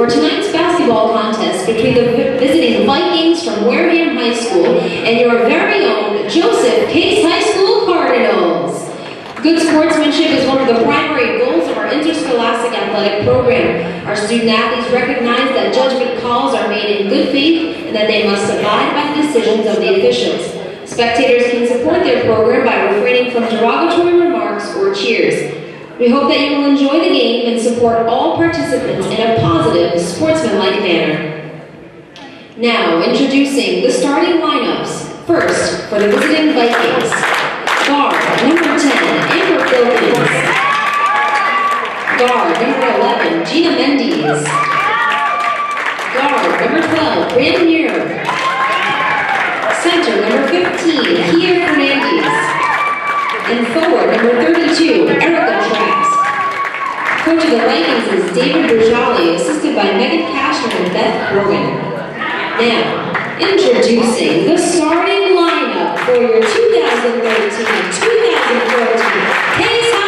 for tonight's basketball contest between the visiting Vikings from Wareham High School and your very own Joseph Case High School Cardinals. Good sportsmanship is one of the primary goals of our interscholastic athletic program. Our student athletes recognize that judgment calls are made in good faith and that they must abide by the decisions of the officials. Spectators can support their program by refraining from derogatory remarks or cheers. We hope that you will enjoy the game and support all participants in a positive, sportsmanlike manner. Now, introducing the starting lineups. First, for the visiting Vikings. Guard, number 10, Amber Filkins. Guard, number 11, Gina Mendes. Guard, number 12, Brandon Muir. Center, number 15, Kia Fernandez. And forward, number 32, Erica Trask. Coach of the Vikings is David Berjali, assisted by Megan Cashner and Beth Grogan. Now, introducing the starting lineup for your 2013-2014 Case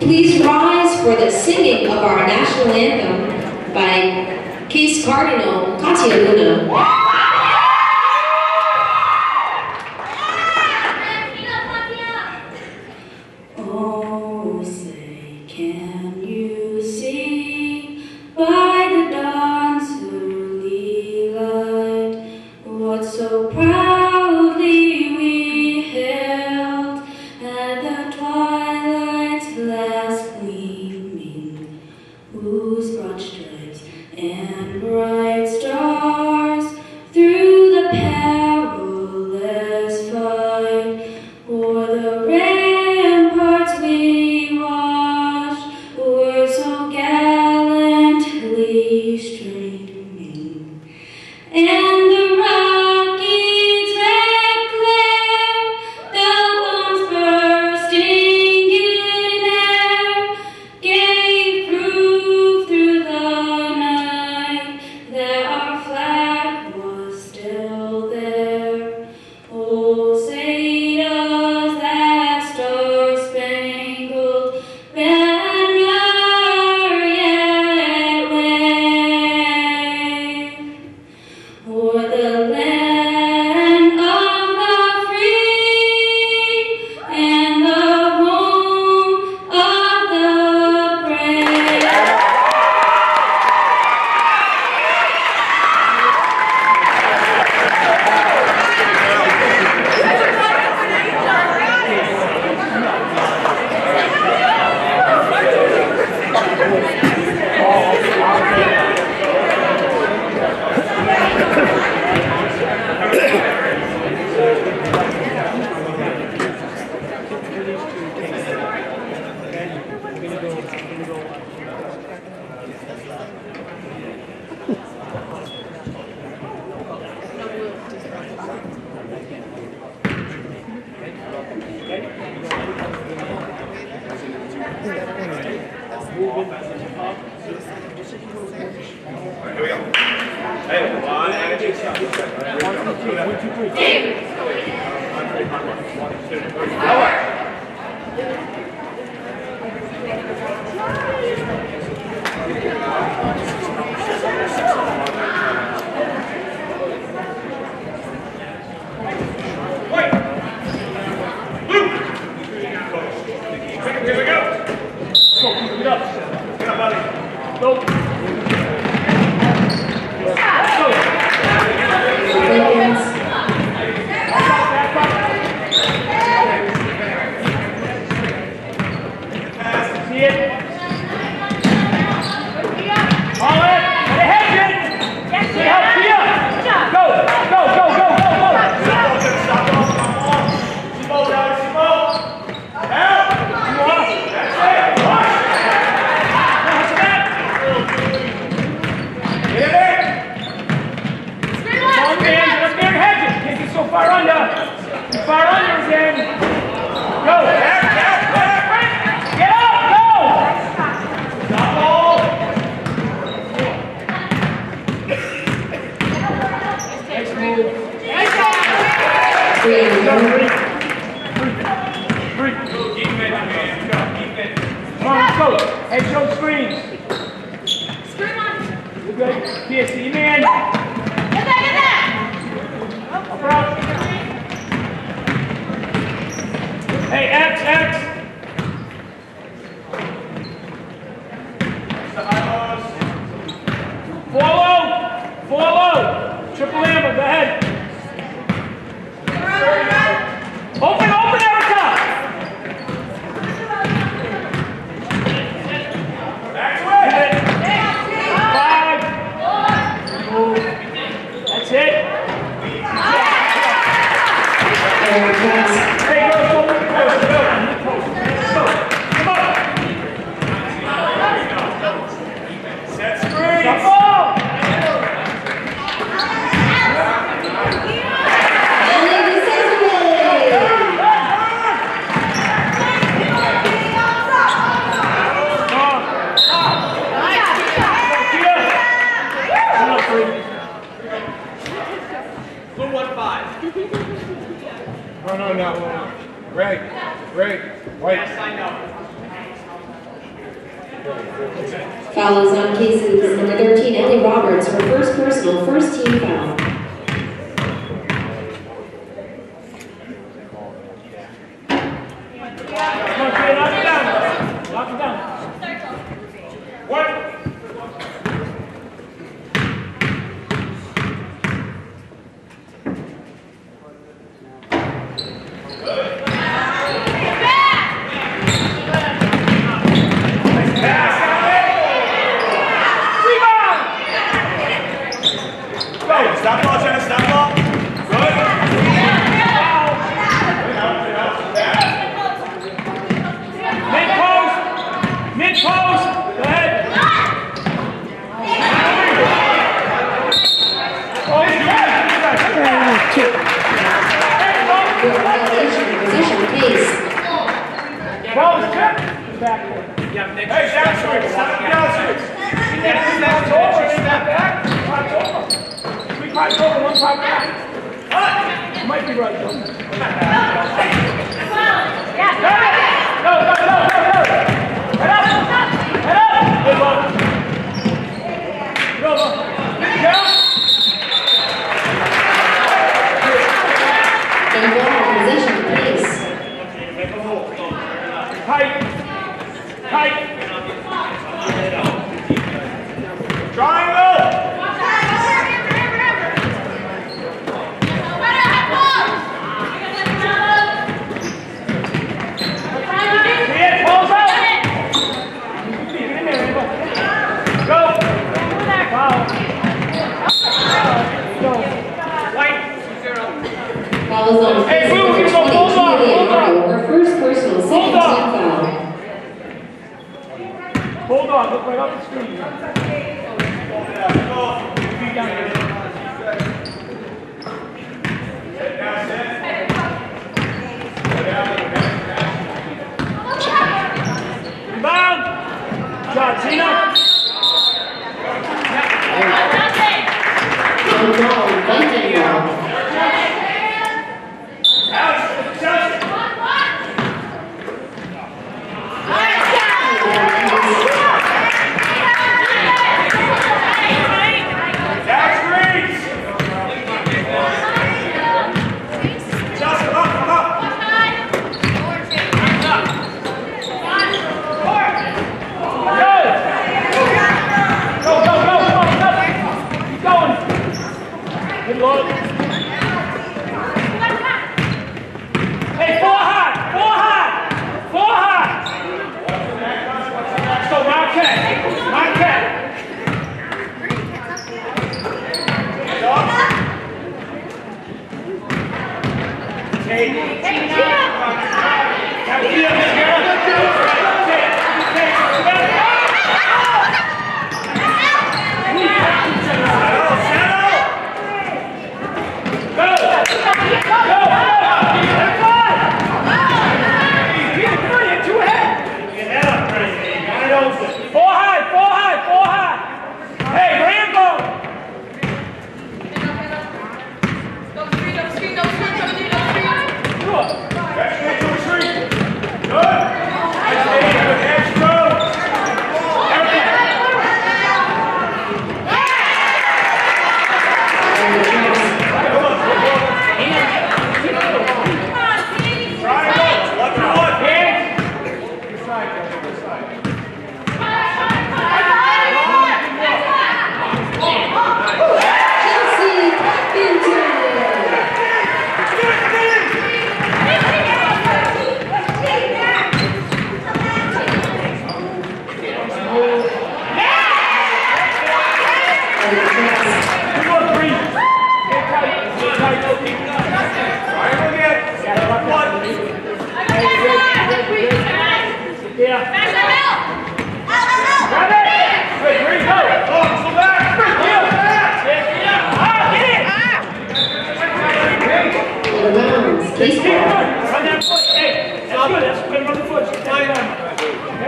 Please rise for the singing of our national anthem by Case Cardinal Katia Luna. Here we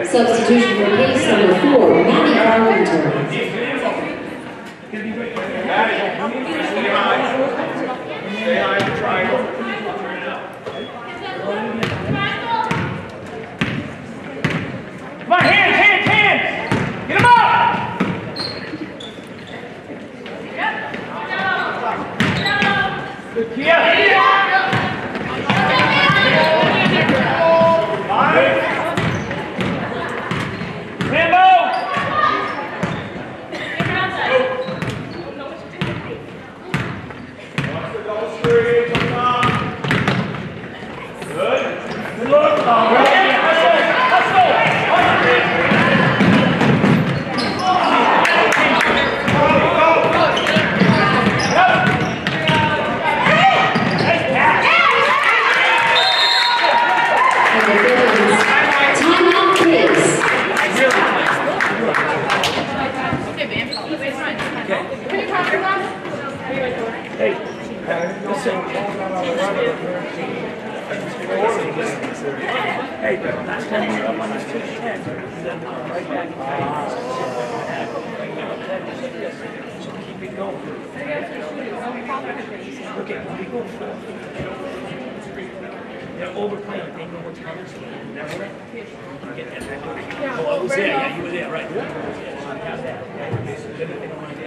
Substitution for case number four, Maddie Carpenter. golf. Okay, when we go forth, they're overplaying, they know what time it's going. Remember that? You that back. Oh, I was there, yeah, you were there, right. Yeah. They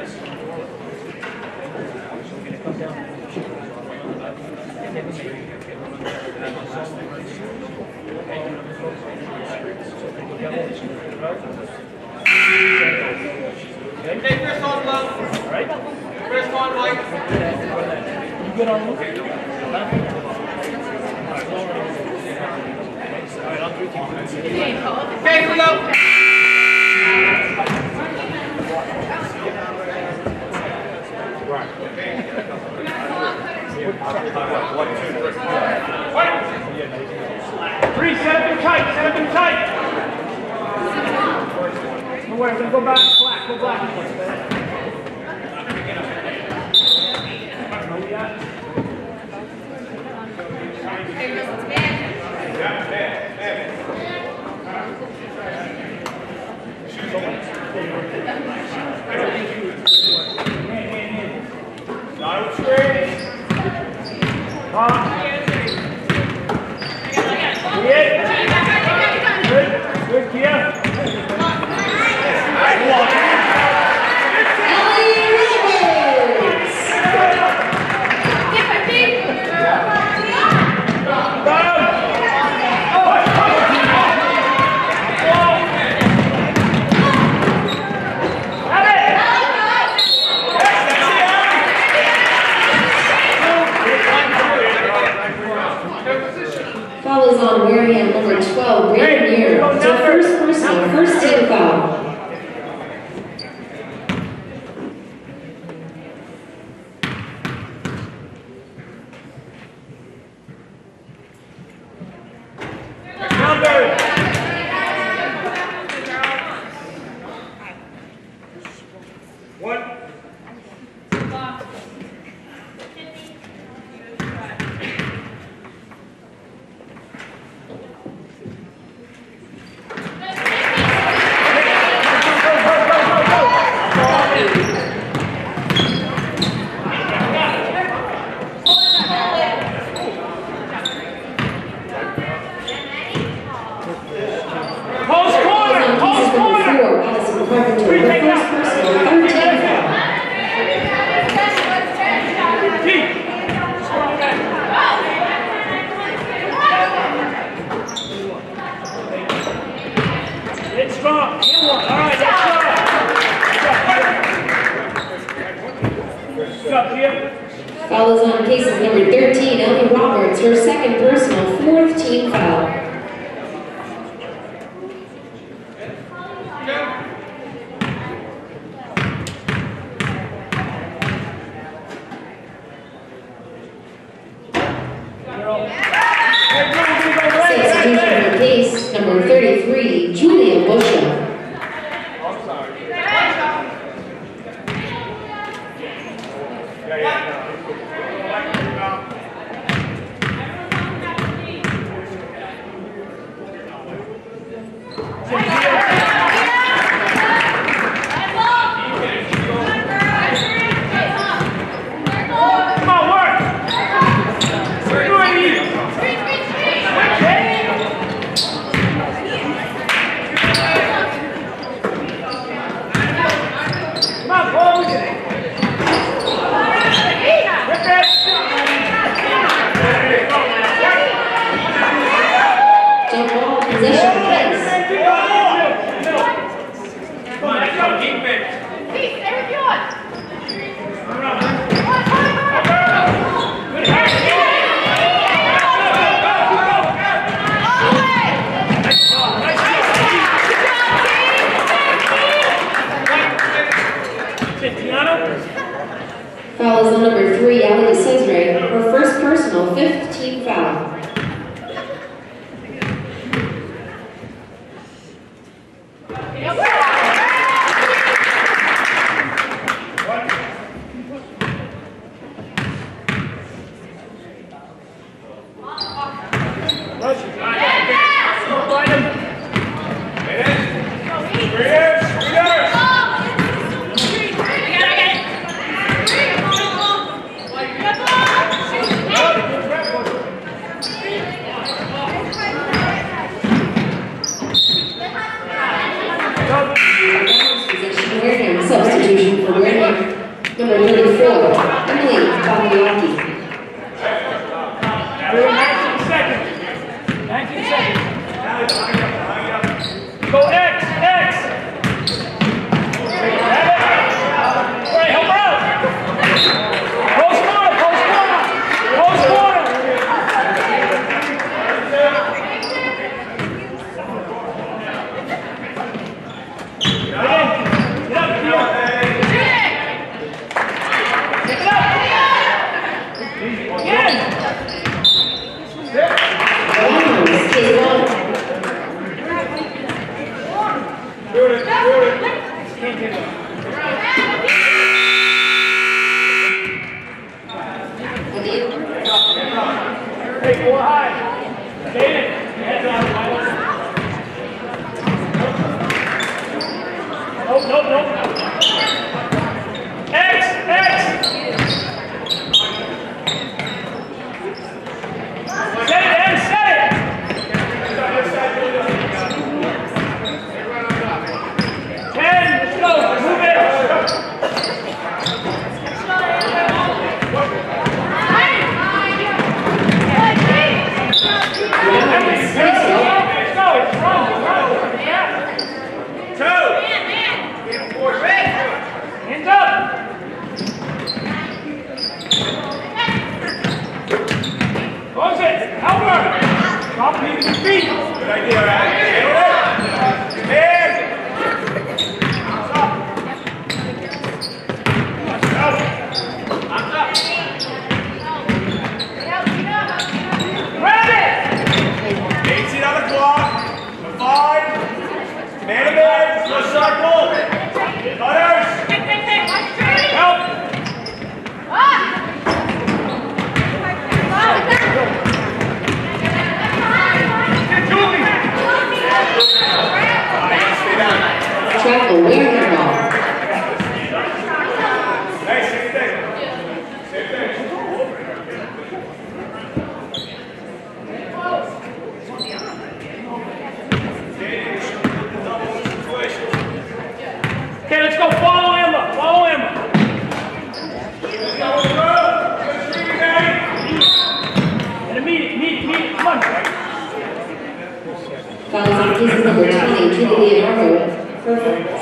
Leonardo for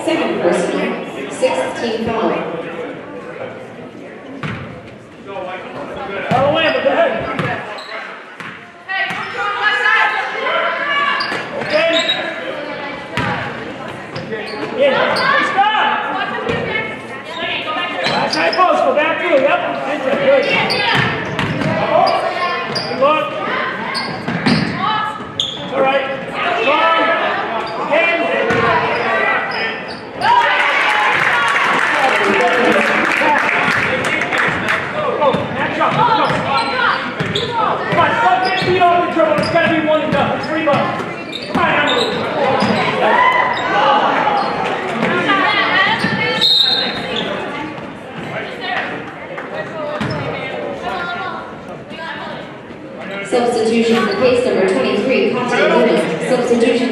second personal, 16 foul.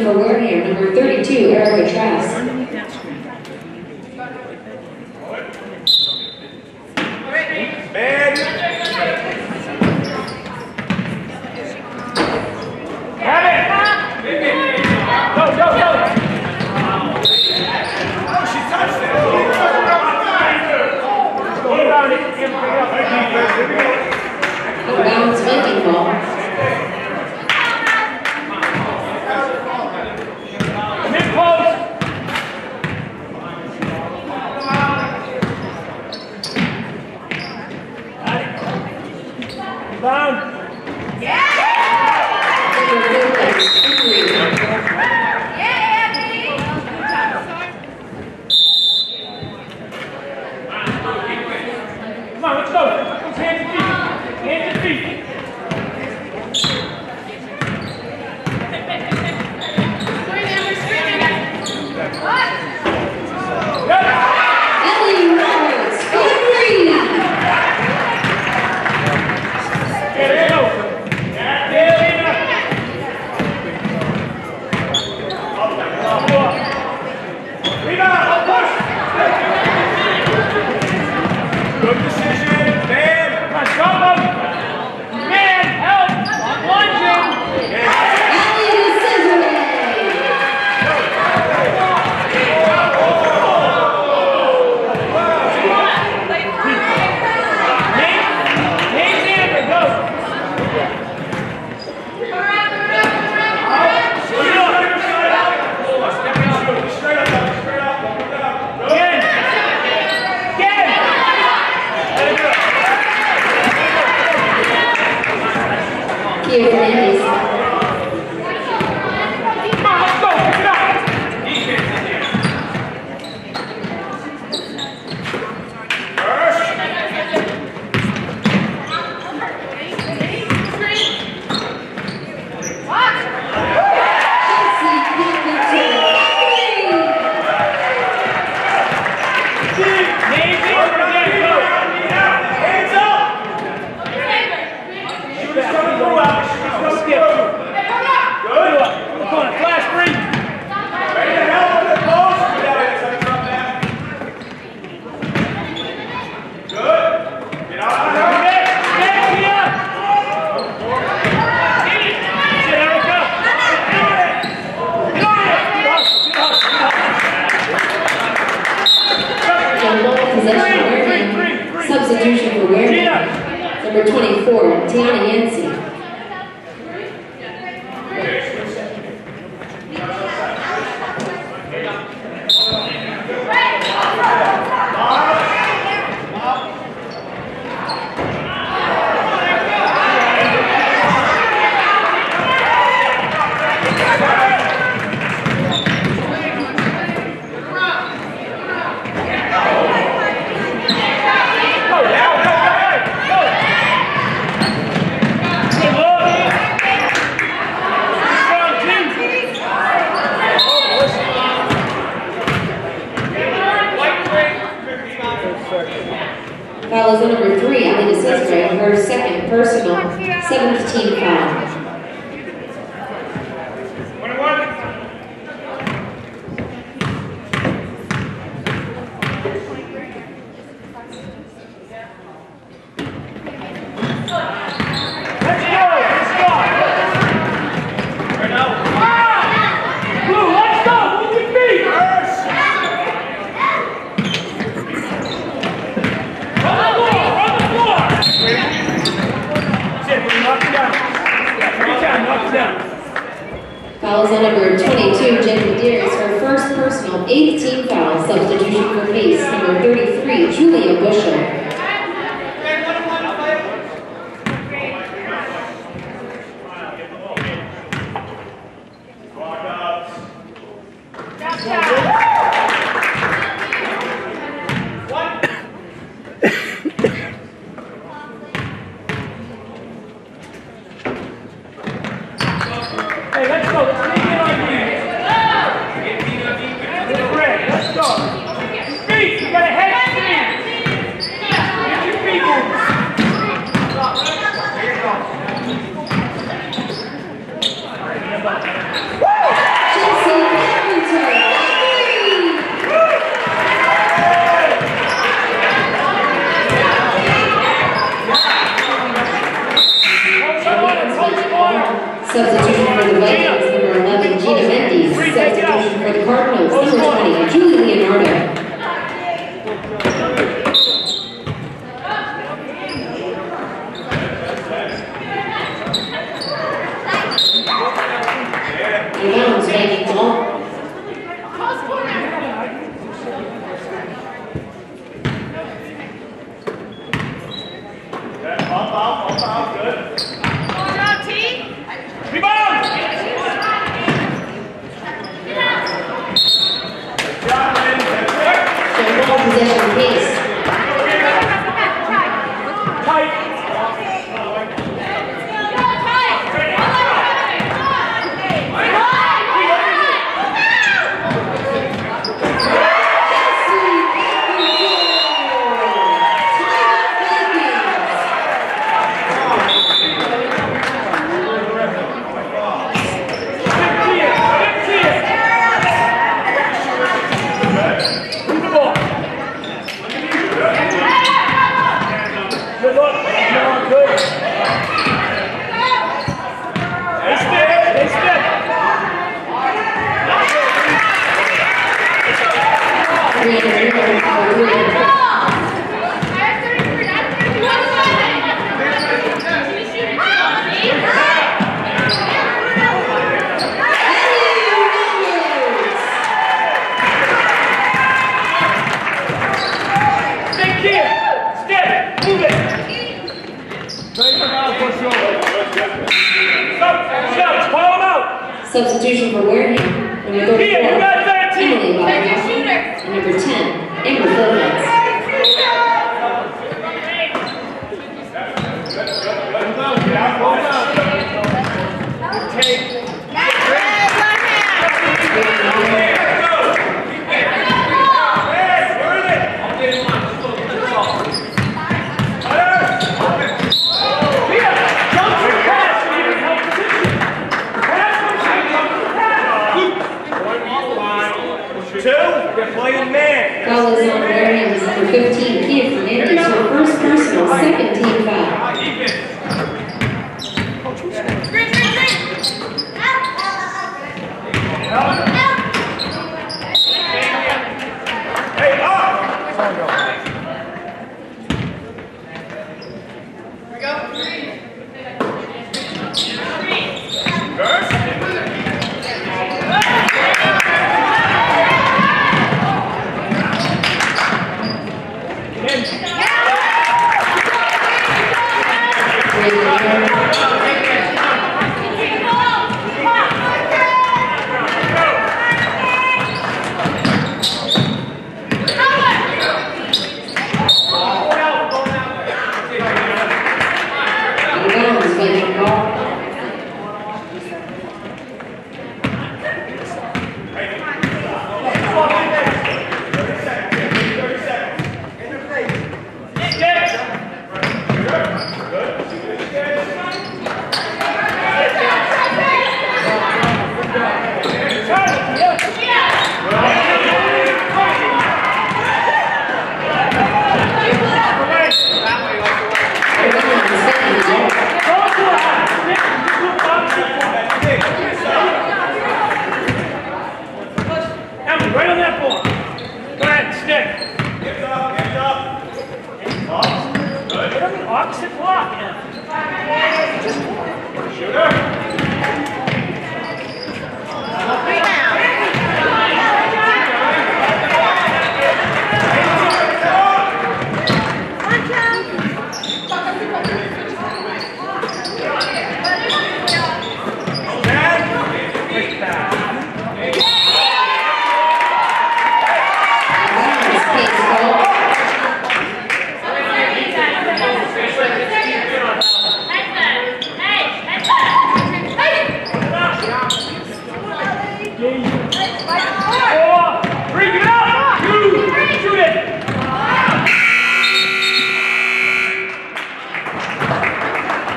for Wareham, number 32, Erica Trask. Down. Number 33, Julia Bushel.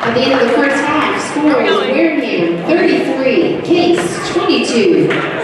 At the end of the first half, scores Wareham 33, Case 22.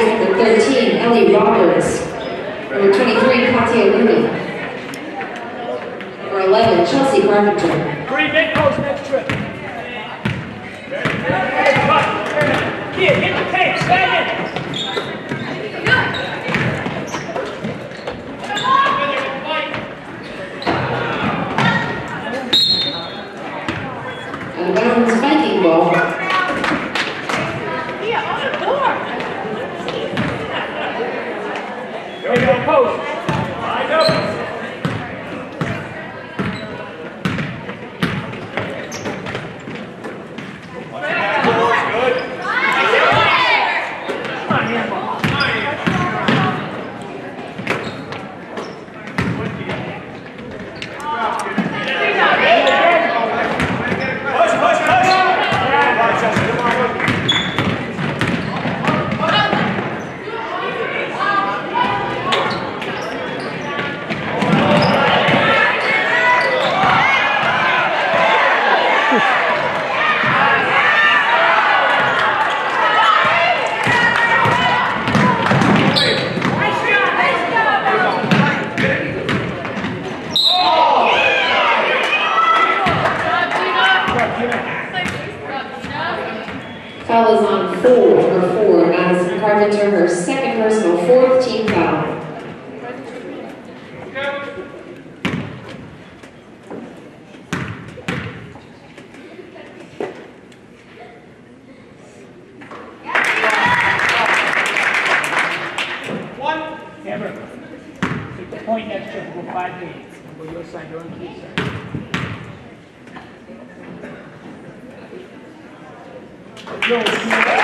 prize number 13, Ellie Roberts. Number 23, Katya Looney. Number 11, Chelsea Carpenter. Three big posts next trip. Kid, hit the tape, stand in. Viking ball. Não, não.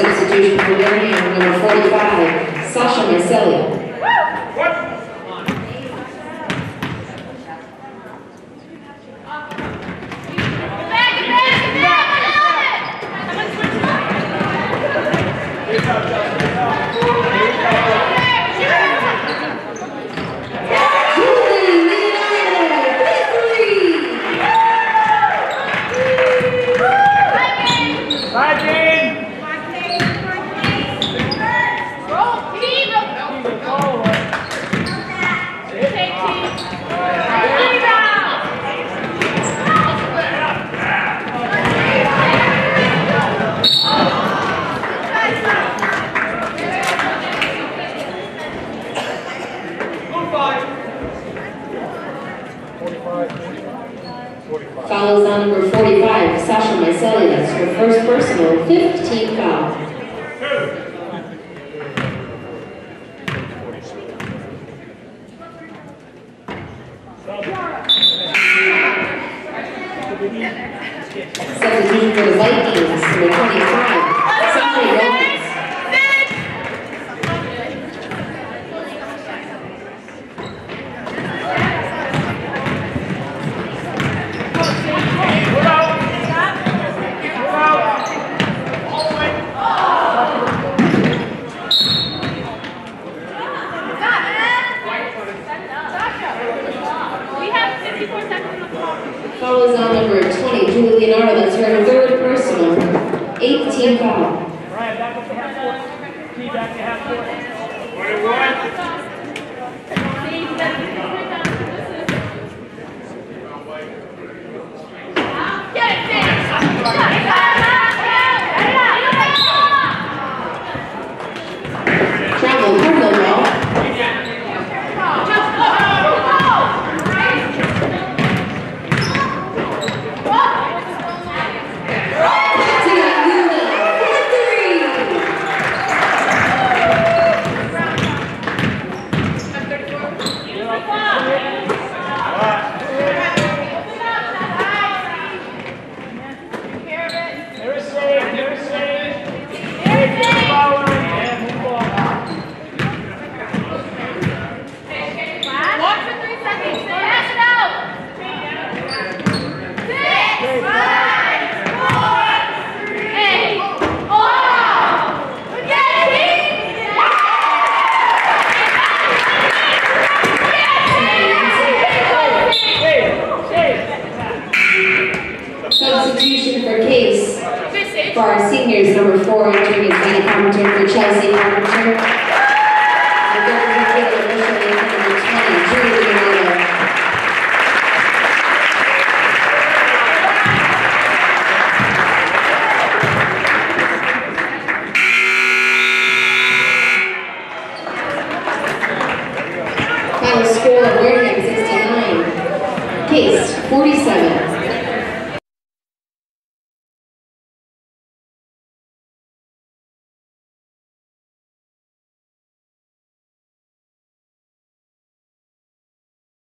Substitution for Mary number 45, Sasha Mycelia. personal half court. T back to half court. 41. Get it, Get it.